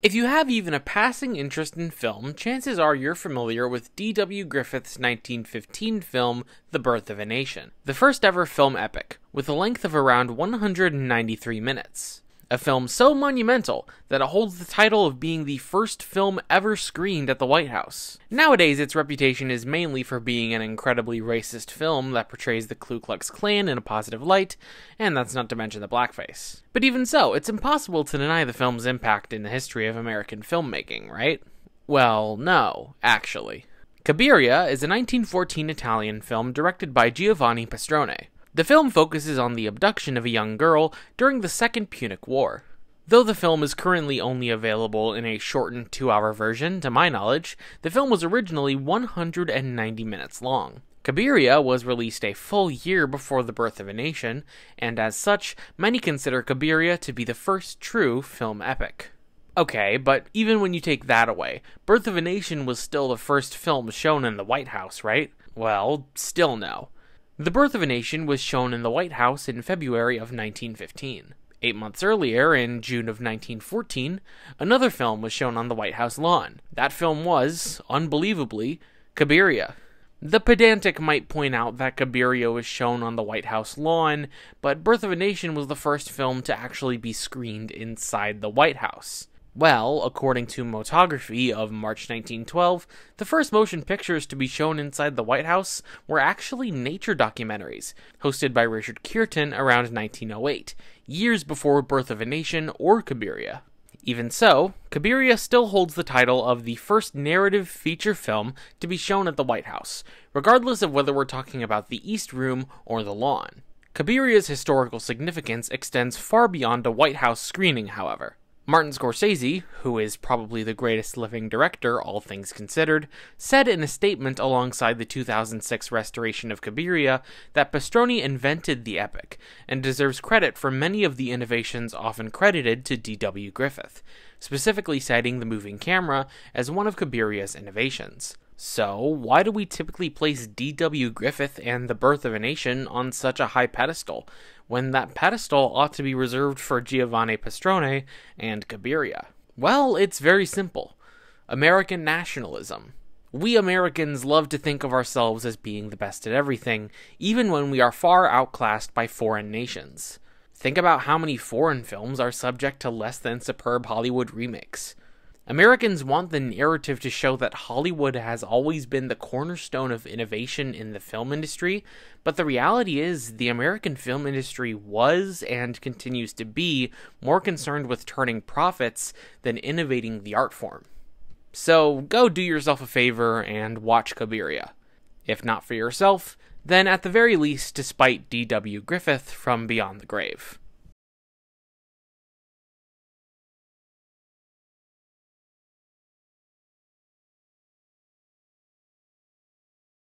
If you have even a passing interest in film, chances are you're familiar with D.W. Griffith's 1915 film, The Birth of a Nation, the first ever film epic, with a length of around 193 minutes a film so monumental that it holds the title of being the first film ever screened at the White House. Nowadays, its reputation is mainly for being an incredibly racist film that portrays the Ku Klux Klan in a positive light, and that's not to mention the blackface. But even so, it's impossible to deny the film's impact in the history of American filmmaking, right? Well, no, actually. Cabiria is a 1914 Italian film directed by Giovanni Pastrone. The film focuses on the abduction of a young girl during the Second Punic War. Though the film is currently only available in a shortened two hour version, to my knowledge, the film was originally 190 minutes long. Cabiria was released a full year before The Birth of a Nation, and as such, many consider Cabiria to be the first true film epic. Okay, but even when you take that away, Birth of a Nation was still the first film shown in the White House, right? Well, still no. The Birth of a Nation was shown in the White House in February of 1915. Eight months earlier, in June of 1914, another film was shown on the White House lawn. That film was, unbelievably, Cabiria. The pedantic might point out that Cabiria was shown on the White House lawn, but Birth of a Nation was the first film to actually be screened inside the White House. Well, according to Motography of March 1912, the first motion pictures to be shown inside the White House were actually nature documentaries, hosted by Richard Kearton around 1908, years before Birth of a Nation or Cabiria. Even so, Cabiria still holds the title of the first narrative feature film to be shown at the White House, regardless of whether we're talking about the East Room or the lawn. Cabiria's historical significance extends far beyond a White House screening, however. Martin Scorsese, who is probably the greatest living director, all things considered, said in a statement alongside the 2006 restoration of Cabiria that Pastrone invented the epic and deserves credit for many of the innovations often credited to D.W. Griffith, specifically citing the moving camera as one of Cabiria's innovations. So, why do we typically place D.W. Griffith and The Birth of a Nation on such a high pedestal, when that pedestal ought to be reserved for Giovanni Pastrone and Cabiria? Well, it's very simple American nationalism. We Americans love to think of ourselves as being the best at everything, even when we are far outclassed by foreign nations. Think about how many foreign films are subject to less than superb Hollywood remakes. Americans want the narrative to show that Hollywood has always been the cornerstone of innovation in the film industry, but the reality is the American film industry was and continues to be more concerned with turning profits than innovating the art form. So go do yourself a favor and watch Cabiria. If not for yourself, then at the very least, despite D.W. Griffith from Beyond the Grave.